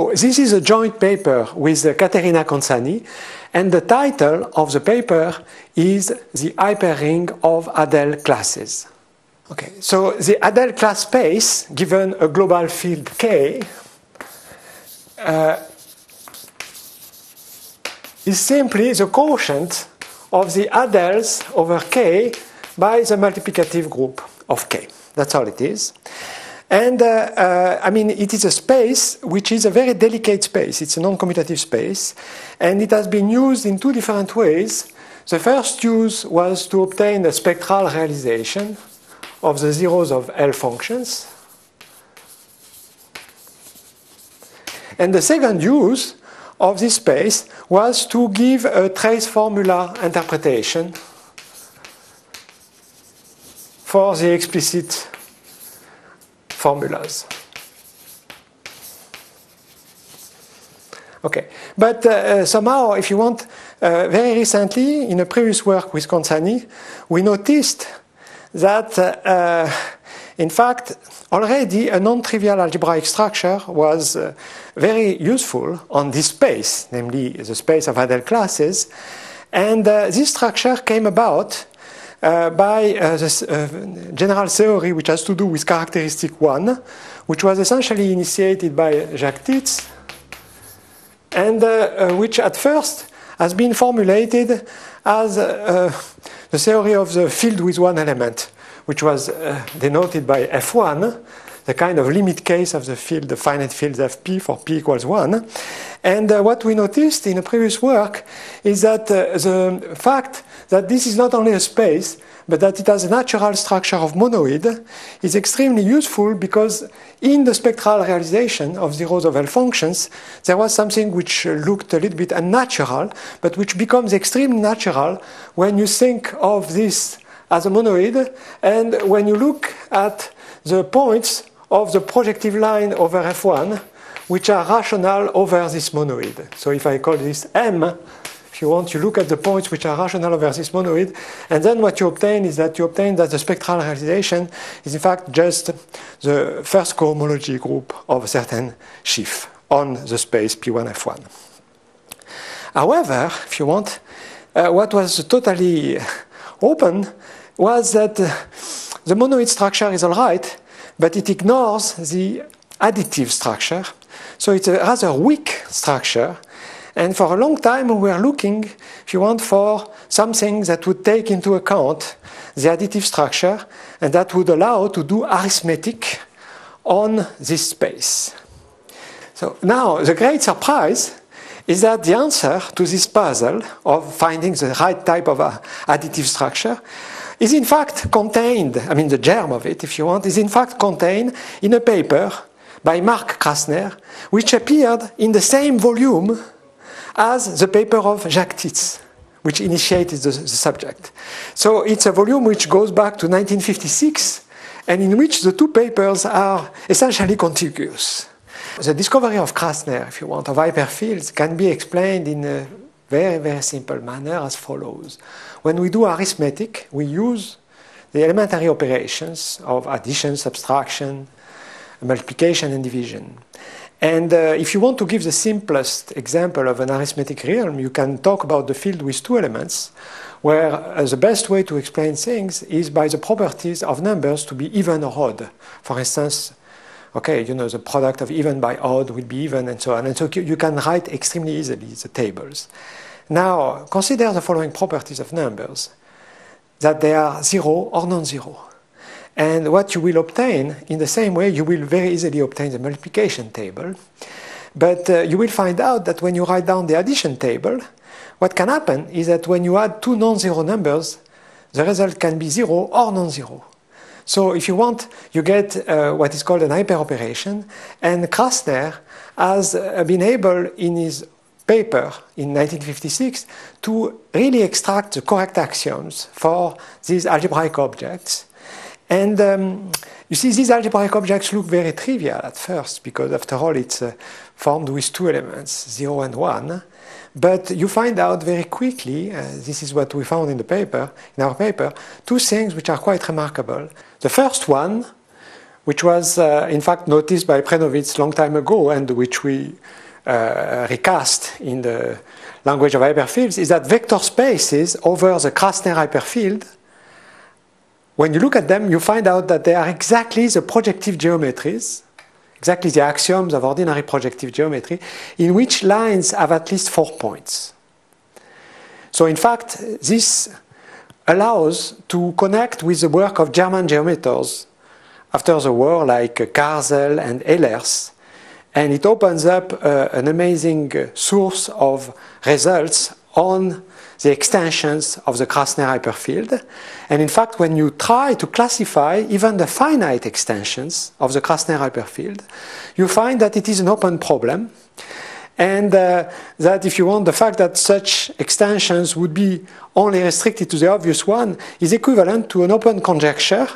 So this is a joint paper with Caterina Consani, and the title of the paper is The Hyperring of Adele Classes. Okay, so the Adele class space, given a global field K, uh, is simply the quotient of the Adeles over K by the multiplicative group of K. That's all it is. And uh, uh, I mean, it is a space which is a very delicate space. It's a non commutative space. And it has been used in two different ways. The first use was to obtain a spectral realization of the zeros of L functions. And the second use of this space was to give a trace formula interpretation for the explicit formulas. Okay, but uh, somehow, if you want, uh, very recently, in a previous work with Consani, we noticed that, uh, in fact, already a non-trivial algebraic structure was uh, very useful on this space, namely the space of Adele classes, and uh, this structure came about uh, by uh, the uh, general theory which has to do with characteristic 1, which was essentially initiated by Jacques Tits, and which at first has been formulated as the theory of the field with one element, which was denoted by F1, the kind of limit case of the field, the finite field Fp for p equals 1. And uh, what we noticed in a previous work is that uh, the fact that this is not only a space, but that it has a natural structure of monoid is extremely useful because in the spectral realization of zeros of L functions, there was something which looked a little bit unnatural, but which becomes extremely natural when you think of this as a monoid and when you look at the points of the projective line over F1, which are rational over this monoid. So if I call this M, if you want, you look at the points which are rational over this monoid, and then what you obtain is that you obtain that the spectral realization is in fact just the first cohomology group of a certain sheaf on the space P1F1. However, if you want, uh, what was totally open was that uh, the monoid structure is all right, but it ignores the additive structure. So it's a rather weak structure. And for a long time, we were looking, if you want, for something that would take into account the additive structure and that would allow to do arithmetic on this space. So now, the great surprise is that the answer to this puzzle of finding the right type of uh, additive structure is in fact contained, I mean, the germ of it, if you want, is in fact contained in a paper by Mark Krasner, which appeared in the same volume as the paper of Jacques Tits, which initiated the, the subject. So it's a volume which goes back to 1956 and in which the two papers are essentially contiguous. The discovery of Krasner, if you want, of hyperfields can be explained in very, very simple manner as follows. When we do arithmetic, we use the elementary operations of addition, subtraction, multiplication, and division. And uh, if you want to give the simplest example of an arithmetic realm, you can talk about the field with two elements, where uh, the best way to explain things is by the properties of numbers to be even or odd. For instance, okay, you know, the product of even by odd will be even and so on. And so you can write extremely easily the tables. Now, consider the following properties of numbers, that they are zero or non-zero. And what you will obtain, in the same way, you will very easily obtain the multiplication table. But uh, you will find out that when you write down the addition table, what can happen is that when you add two non-zero numbers, the result can be zero or non-zero. So if you want, you get uh, what is called an hyperoperation, and Krasner has uh, been able in his paper in 1956 to really extract the correct axioms for these algebraic objects. And um, you see, these algebraic objects look very trivial at first because, after all, it's uh, formed with two elements, 0 and 1. But you find out very quickly, uh, this is what we found in the paper, in our paper, two things which are quite remarkable. The first one, which was uh, in fact noticed by Prenowitz long time ago and which we uh, recast in the language of hyperfields, is that vector spaces over the Krasner hyperfield, when you look at them, you find out that they are exactly the projective geometries, exactly the axioms of ordinary projective geometry, in which lines have at least four points. So in fact, this allows to connect with the work of German geometers after the war, like Karzel and Ellers, and it opens up uh, an amazing source of results on the extensions of the Krasner hyperfield. And in fact, when you try to classify even the finite extensions of the Krasner hyperfield, you find that it is an open problem. And uh, that if you want, the fact that such extensions would be only restricted to the obvious one is equivalent to an open conjecture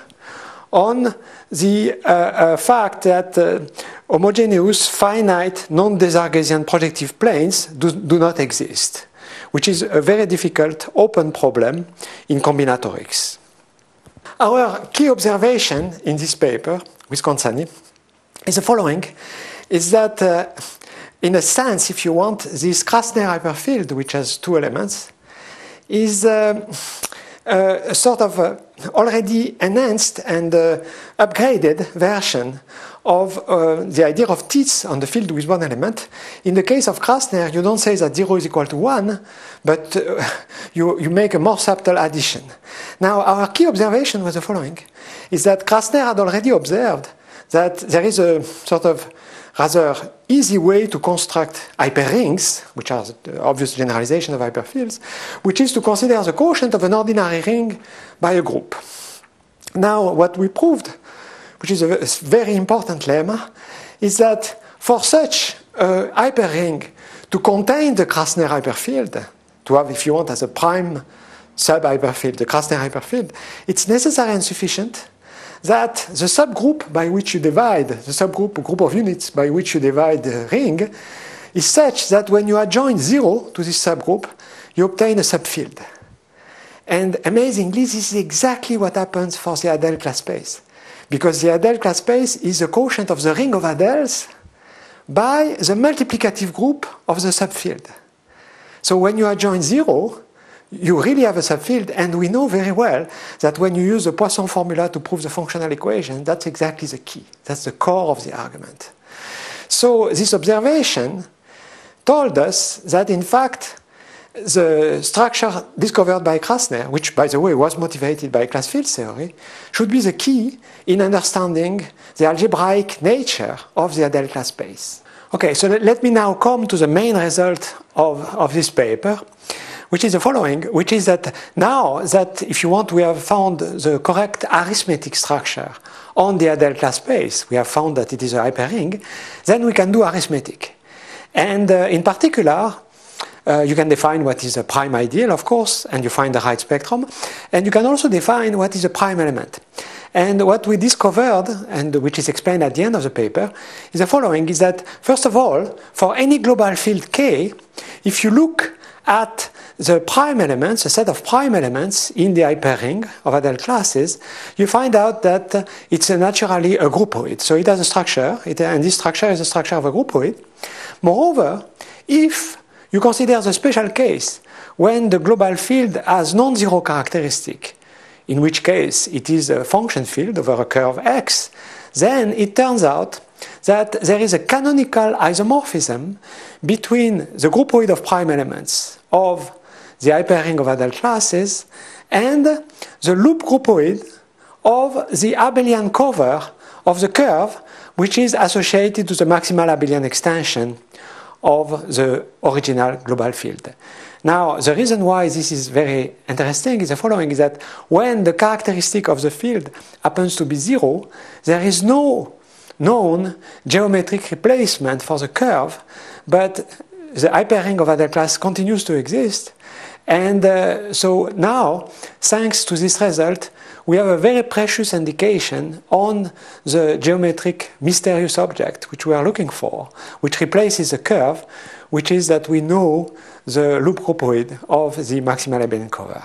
on the uh, uh, fact that uh, homogeneous finite non-Desarguesian projective planes do, do, not exist, which is a very difficult open problem in combinatorics. Our key observation in this paper with Consani is the following, is that uh, in a sense, if you want, this Krasner hyperfield, which has two elements, is uh, uh, a sort of uh, already enhanced and uh, upgraded version of uh, the idea of Tits on the field with one element. In the case of Krasner, you don't say that 0 is equal to 1, but uh, you, you make a more subtle addition. Now, our key observation was the following, is that Krasner had already observed that there is a sort of rather easy way to construct hyperrings, which are the obvious generalization of hyperfields, which is to consider the quotient of an ordinary ring by a group. Now, what we proved, which is a very important lemma, is that for such a hyperring to contain the Krasner hyperfield, to have, if you want, as a prime sub-hyperfield, the Krasner hyperfield, it's necessary and sufficient that the subgroup by which you divide, the subgroup, group of units by which you divide the ring, is such that when you adjoin zero to this subgroup, you obtain a subfield. And amazingly, this is exactly what happens for the Adele class space. Because the Adele class space is the quotient of the ring of Adeles by the multiplicative group of the subfield. So when you adjoin zero, you really have a subfield, and we know very well that when you use the Poisson formula to prove the functional equation, that's exactly the key. That's the core of the argument. So this observation told us that in fact the structure discovered by Krasner, which by the way was motivated by class field theory, should be the key in understanding the algebraic nature of the Adele class space. Okay, so let me now come to the main result of, of this paper which is the following, which is that now that if you want, we have found the correct arithmetic structure on the Adele class space, we have found that it is a hyperring, then we can do arithmetic. And uh, in particular, uh, you can define what is a prime ideal, of course, and you find the right spectrum. And you can also define what is a prime element. And what we discovered, and which is explained at the end of the paper, is the following, is that, first of all, for any global field K, if you look at the prime elements, a set of prime elements in the hyperring of Adele classes, you find out that uh, it's a naturally a groupoid. So it has a structure, it, and this structure is a structure of a groupoid. Moreover, if you consider the special case when the global field has non-zero characteristic, in which case it is a function field over a curve x, then it turns out that there is a canonical isomorphism between the groupoid of prime elements of the hyperring of Adele classes and the loop groupoid of the abelian cover of the curve which is associated to the maximal abelian extension of the original global field. Now, the reason why this is very interesting is the following, is that when the characteristic of the field happens to be zero, there is no known geometric replacement for the curve, but the hyperring of Adele class continues to exist. And uh, so now, thanks to this result, we have a very precious indication on the geometric mysterious object which we are looking for, which replaces the curve, which is that we know the loop groupoid of the maximal abelian cover.